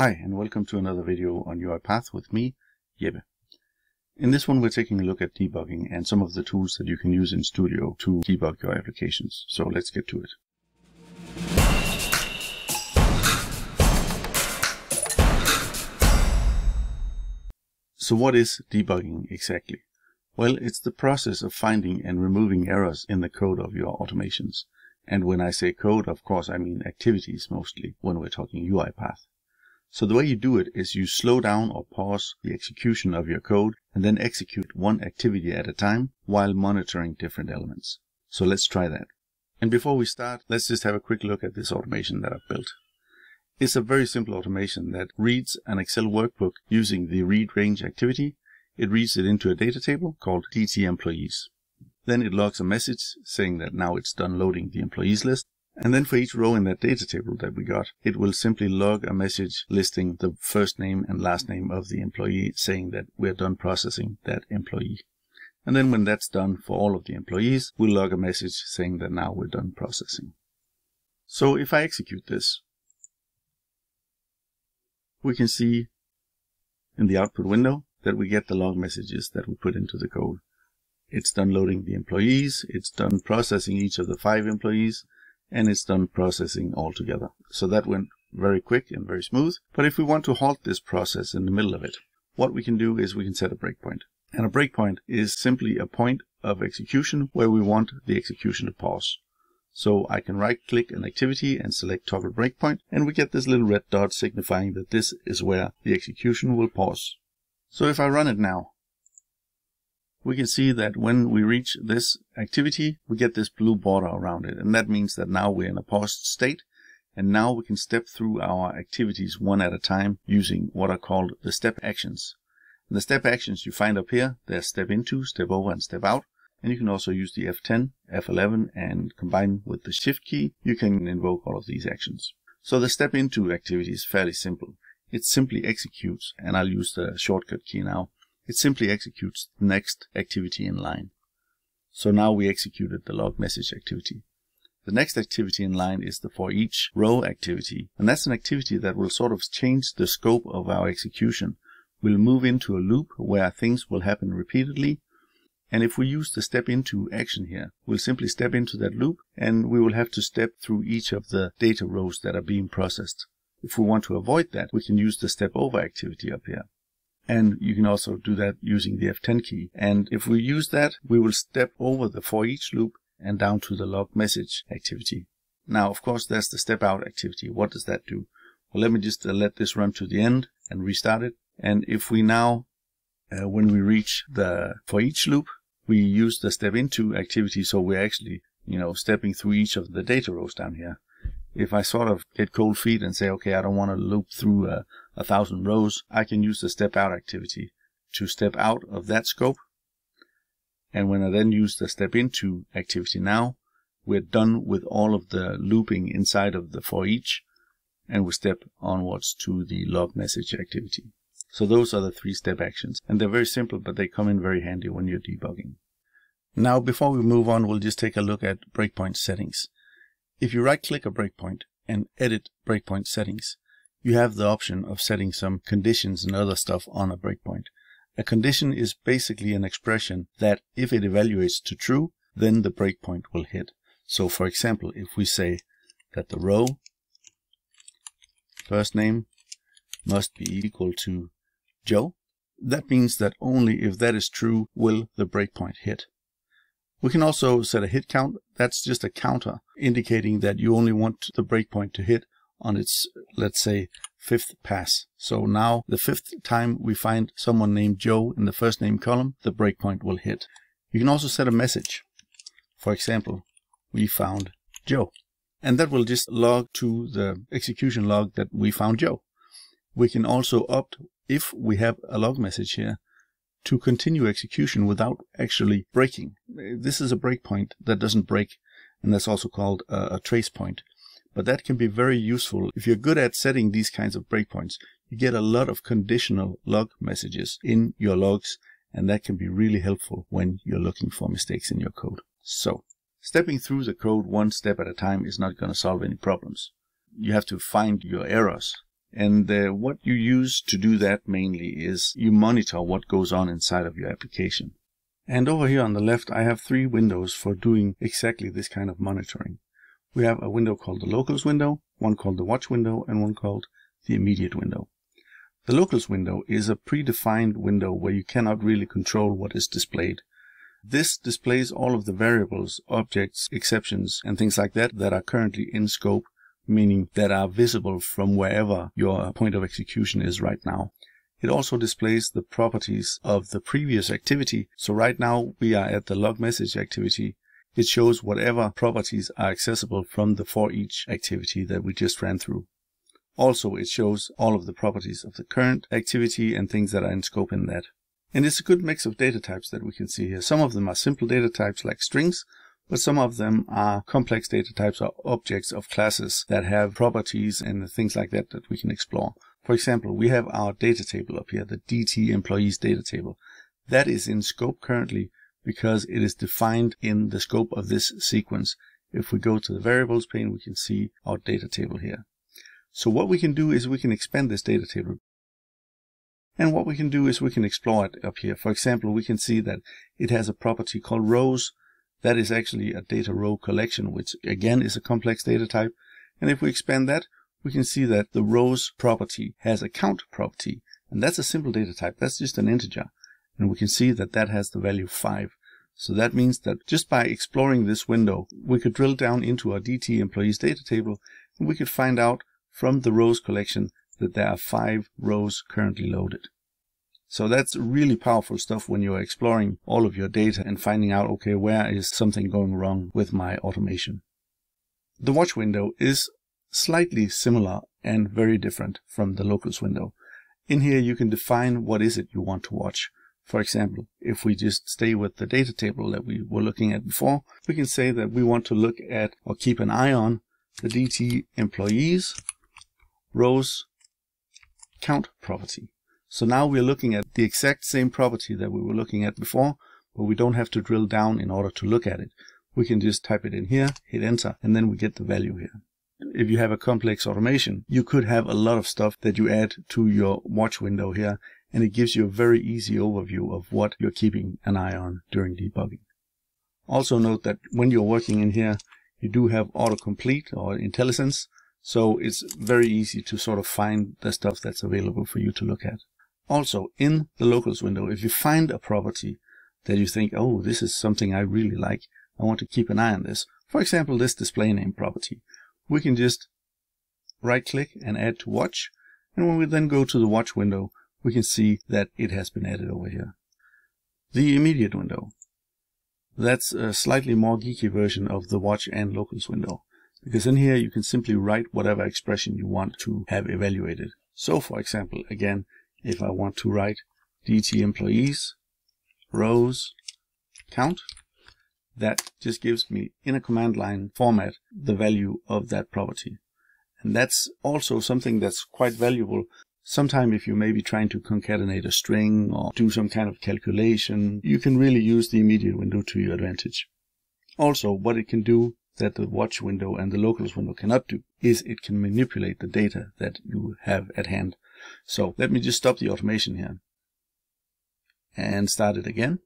Hi and welcome to another video on UiPath with me, Jeppe. In this one we're taking a look at debugging and some of the tools that you can use in Studio to debug your applications. So let's get to it. So what is debugging exactly? Well, it's the process of finding and removing errors in the code of your automations. And when I say code, of course, I mean activities mostly when we're talking UiPath. So the way you do it is you slow down or pause the execution of your code and then execute one activity at a time while monitoring different elements. So let's try that. And before we start, let's just have a quick look at this automation that I've built. It's a very simple automation that reads an Excel workbook using the read range activity. It reads it into a data table called DT employees. Then it logs a message saying that now it's done loading the employees list. And then for each row in that data table that we got, it will simply log a message listing the first name and last name of the employee saying that we're done processing that employee. And then when that's done for all of the employees, we'll log a message saying that now we're done processing. So if I execute this, we can see in the output window that we get the log messages that we put into the code. It's done loading the employees, it's done processing each of the five employees, and it's done processing altogether. So that went very quick and very smooth. But if we want to halt this process in the middle of it, what we can do is we can set a breakpoint. And a breakpoint is simply a point of execution where we want the execution to pause. So I can right click an activity and select toggle breakpoint and we get this little red dot signifying that this is where the execution will pause. So if I run it now, we can see that when we reach this activity, we get this blue border around it. And that means that now we're in a paused state. And now we can step through our activities one at a time using what are called the step actions. And the step actions you find up here, they're step into, step over, and step out. And you can also use the F10, F11, and combine with the Shift key, you can invoke all of these actions. So the step into activity is fairly simple. It simply executes, and I'll use the shortcut key now, it simply executes the next activity in line. So now we executed the log message activity. The next activity in line is the for each row activity, and that's an activity that will sort of change the scope of our execution. We'll move into a loop where things will happen repeatedly, and if we use the step into action here, we'll simply step into that loop and we will have to step through each of the data rows that are being processed. If we want to avoid that, we can use the step over activity up here. And you can also do that using the F10 key. And if we use that, we will step over the for each loop and down to the log message activity. Now, of course, there's the step out activity. What does that do? Well, let me just uh, let this run to the end and restart it. And if we now, uh, when we reach the for each loop, we use the step into activity. So we're actually, you know, stepping through each of the data rows down here if I sort of get cold feet and say, okay, I don't want to loop through a, a thousand rows, I can use the step out activity to step out of that scope. And when I then use the step into activity now, we're done with all of the looping inside of the for each, and we step onwards to the log message activity. So those are the three step actions, and they're very simple, but they come in very handy when you're debugging. Now, before we move on, we'll just take a look at breakpoint settings. If you right-click a breakpoint and edit breakpoint settings, you have the option of setting some conditions and other stuff on a breakpoint. A condition is basically an expression that if it evaluates to true, then the breakpoint will hit. So for example, if we say that the row first name must be equal to Joe, that means that only if that is true will the breakpoint hit. We can also set a hit count. That's just a counter indicating that you only want the breakpoint to hit on its, let's say, fifth pass. So now the fifth time we find someone named Joe in the first name column, the breakpoint will hit. You can also set a message. For example, we found Joe. And that will just log to the execution log that we found Joe. We can also opt, if we have a log message here, to continue execution without actually breaking. This is a breakpoint that doesn't break, and that's also called a, a trace point. But that can be very useful. If you're good at setting these kinds of breakpoints, you get a lot of conditional log messages in your logs, and that can be really helpful when you're looking for mistakes in your code. So, stepping through the code one step at a time is not going to solve any problems. You have to find your errors And uh, what you use to do that mainly is you monitor what goes on inside of your application. And over here on the left, I have three windows for doing exactly this kind of monitoring. We have a window called the locals window, one called the watch window, and one called the immediate window. The locals window is a predefined window where you cannot really control what is displayed. This displays all of the variables, objects, exceptions, and things like that that are currently in scope, meaning that are visible from wherever your point of execution is right now. It also displays the properties of the previous activity. So right now we are at the log message activity. It shows whatever properties are accessible from the for each activity that we just ran through. Also, it shows all of the properties of the current activity and things that are in scope in that. And it's a good mix of data types that we can see here. Some of them are simple data types like strings, but some of them are complex data types or objects of classes that have properties and things like that that we can explore. For example, we have our data table up here, the DT employees data table. That is in scope currently because it is defined in the scope of this sequence. If we go to the variables pane, we can see our data table here. So what we can do is we can expand this data table and what we can do is we can explore it up here. For example, we can see that it has a property called rows. That is actually a data row collection, which again is a complex data type. And if we expand that, we can see that the rows property has a count property. And that's a simple data type. That's just an integer. And we can see that that has the value 5. So that means that just by exploring this window, we could drill down into our DT employees data table and we could find out from the rows collection that there are five rows currently loaded. So that's really powerful stuff when you're exploring all of your data and finding out, okay, where is something going wrong with my automation? The watch window is slightly similar and very different from the locals window. In here, you can define what is it you want to watch. For example, if we just stay with the data table that we were looking at before, we can say that we want to look at or keep an eye on the DT employees, rows, count property. So now we're looking at the exact same property that we were looking at before, but we don't have to drill down in order to look at it. We can just type it in here, hit enter, and then we get the value here. If you have a complex automation, you could have a lot of stuff that you add to your watch window here, and it gives you a very easy overview of what you're keeping an eye on during debugging. Also note that when you're working in here, you do have autocomplete or IntelliSense, so it's very easy to sort of find the stuff that's available for you to look at. Also, in the locals window, if you find a property that you think, oh, this is something I really like, I want to keep an eye on this. For example, this display name property. We can just right click and add to watch. And when we then go to the watch window, we can see that it has been added over here. The immediate window. That's a slightly more geeky version of the watch and locals window because in here you can simply write whatever expression you want to have evaluated. So for example, again, if I want to write DT employees, rows, count, that just gives me in a command line format the value of that property. And that's also something that's quite valuable. Sometime if you may be trying to concatenate a string or do some kind of calculation, you can really use the immediate window to your advantage. Also, what it can do that the watch window and the locals window cannot do is it can manipulate the data that you have at hand. So let me just stop the automation here and start it again.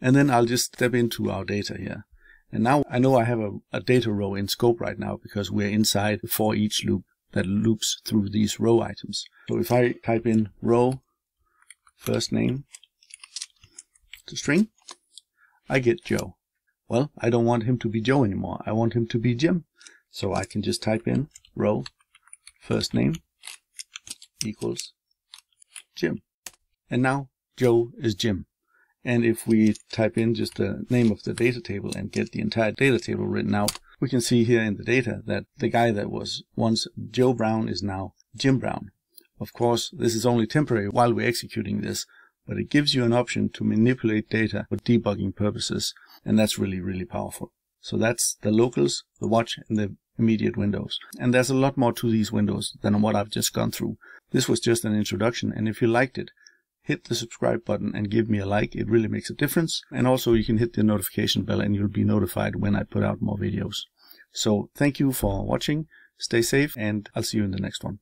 And then I'll just step into our data here. And now I know I have a, a data row in scope right now because we're inside the for each loop that loops through these row items. So if I type in row first name to string, I get Joe. Well, I don't want him to be Joe anymore. I want him to be Jim. So I can just type in row first name equals Jim. And now Joe is Jim. And if we type in just the name of the data table and get the entire data table written out, we can see here in the data that the guy that was once Joe Brown is now Jim Brown. Of course, this is only temporary while we're executing this, but it gives you an option to manipulate data for debugging purposes, and that's really, really powerful. So that's the locals, the watch, and the immediate windows. And there's a lot more to these windows than what I've just gone through. This was just an introduction, and if you liked it, hit the subscribe button and give me a like. It really makes a difference. And also you can hit the notification bell and you'll be notified when I put out more videos. So thank you for watching. Stay safe and I'll see you in the next one.